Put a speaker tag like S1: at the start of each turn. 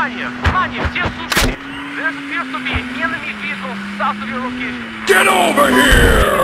S1: Внимание! Внимание! Все! There appears to be an enemy vehicle south of your location.
S2: Get over here!